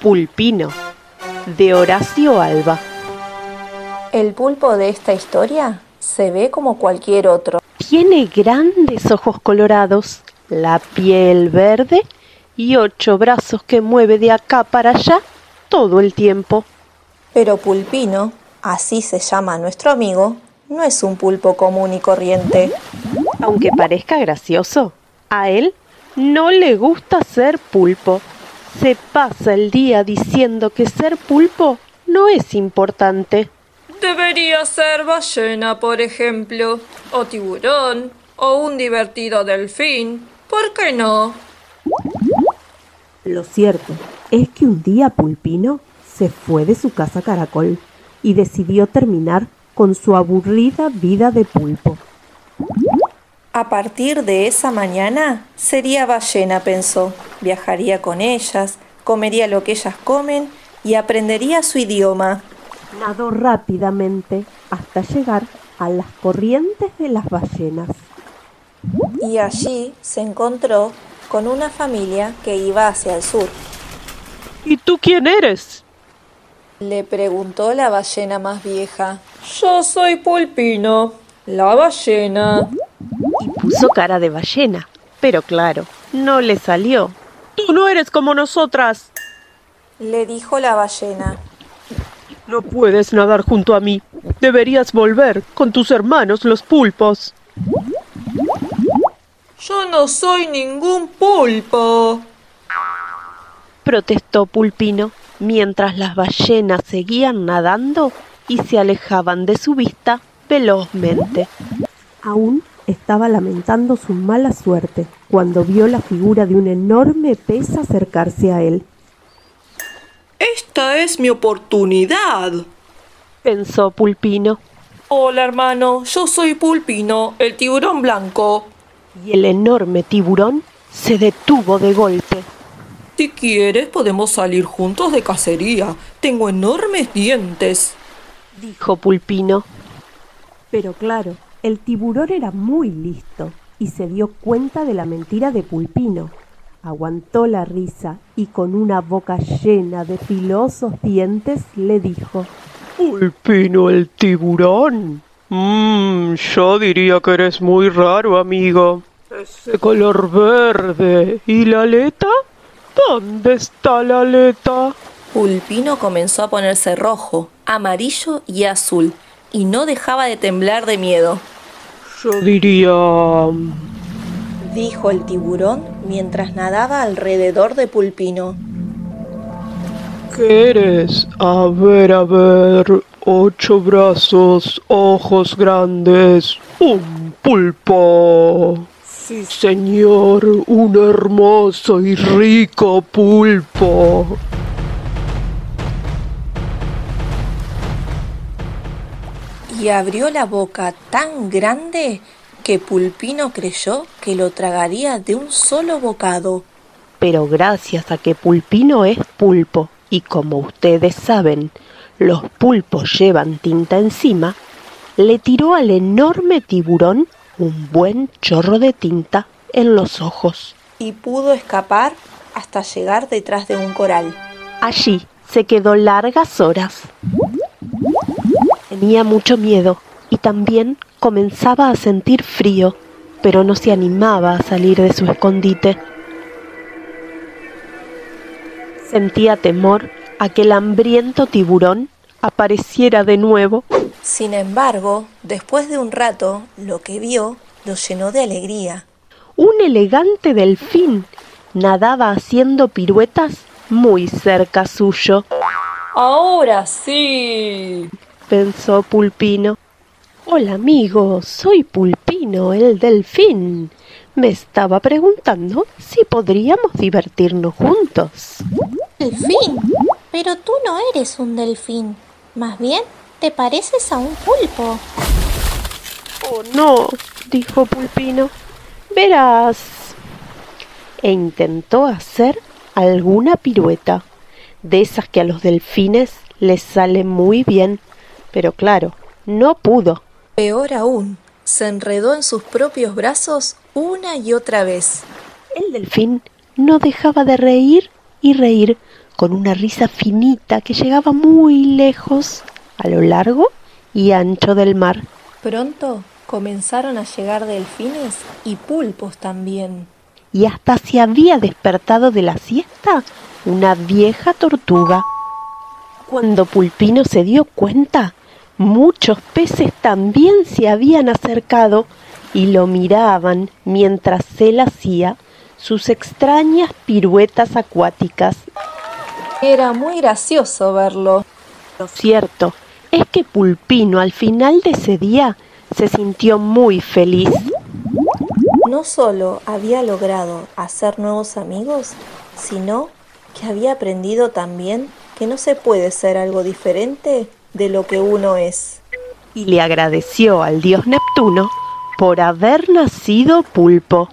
Pulpino, de Horacio Alba. El pulpo de esta historia se ve como cualquier otro. Tiene grandes ojos colorados, la piel verde y ocho brazos que mueve de acá para allá todo el tiempo. Pero Pulpino, así se llama nuestro amigo, no es un pulpo común y corriente. Aunque parezca gracioso, a él no le gusta ser pulpo. Se pasa el día diciendo que ser pulpo no es importante. Debería ser ballena, por ejemplo, o tiburón, o un divertido delfín. ¿Por qué no? Lo cierto es que un día Pulpino se fue de su casa caracol y decidió terminar con su aburrida vida de pulpo. A partir de esa mañana sería ballena, pensó. Viajaría con ellas, comería lo que ellas comen y aprendería su idioma. Nadó rápidamente hasta llegar a las corrientes de las ballenas. Y allí se encontró con una familia que iba hacia el sur. ¿Y tú quién eres? Le preguntó la ballena más vieja. Yo soy Pulpino, la ballena. Y puso cara de ballena, pero claro, no le salió. Tú no eres como nosotras, Le dijo la ballena. No puedes nadar junto a mí. Deberías volver con tus hermanos los pulpos. Yo no soy ningún pulpo. Protestó Pulpino mientras las ballenas seguían nadando y se alejaban de su vista velozmente. Aún estaba lamentando su mala suerte cuando vio la figura de un enorme pez acercarse a él. Esta es mi oportunidad. Pensó Pulpino Hola hermano, yo soy Pulpino, el tiburón blanco. y el enorme tiburón se detuvo de golpe. Si quieres podemos salir juntos de cacería. Tengo enormes dientes. Dijo Pulpino. Pero claro, el tiburón era muy listo y se dio cuenta de la mentira de Pulpino. Aguantó la risa y con una boca llena de filosos dientes le dijo Pulpino el tiburón. Mmm, yo diría que eres muy raro, amigo. Ese color verde. ¿Y la aleta? ¿Dónde está la aleta? Pulpino comenzó a ponerse rojo, amarillo y azul, y no dejaba de temblar de miedo. Yo diría... Dijo el tiburón mientras nadaba alrededor de Pulpino. ¿Qué eres? A ver, a ver. Ocho brazos, ojos grandes. Un pulpo. Sí, señor. Un hermoso y rico pulpo. Y abrió la boca tan grande que Pulpino creyó que lo tragaría de un solo bocado. Pero gracias a que Pulpino es pulpo y como ustedes saben, los pulpos llevan tinta encima, le tiró al enorme tiburón un buen chorro de tinta en los ojos. y pudo escapar hasta llegar detrás de un coral. Allí se quedó largas horas. Tenía mucho miedo y también comenzaba a sentir frío, pero no se animaba a salir de su escondite. Sentía temor a que el hambriento tiburón apareciera de nuevo. Sin embargo, después de un rato, lo que vio lo llenó de alegría. Un elegante delfín nadaba haciendo piruetas muy cerca suyo, Ahora sí. Pensó Pulpino. Hola amigo, soy Pulpino, el delfín. Me estaba preguntando si podríamos divertirnos juntos. Delfín. Pero tú no eres un delfín. Más bien, te pareces a un pulpo. Oh, no, dijo Pulpino. Verás. E intentó hacer alguna pirueta, de esas que a los delfines les sale muy bien, pero claro, no pudo. Peor aún, se enredó en sus propios brazos una y otra vez. El delfín no dejaba de reír y reír con una risa finita que llegaba muy lejos, a lo largo y ancho del mar. Pronto comenzaron a llegar delfines y pulpos también. Y hasta se había despertado de la siesta una vieja tortuga. Cuando Pulpino se dio cuenta, muchos peces también se habían acercado y lo miraban mientras él hacía sus extrañas piruetas acuáticas. Era muy gracioso verlo. Lo cierto es que Pulpino al final de ese día se sintió muy feliz. No solo había logrado hacer nuevos amigos, sino que había aprendido también que no se puede ser algo diferente de lo que uno es. Y le agradeció al dios Neptuno por haber nacido pulpo.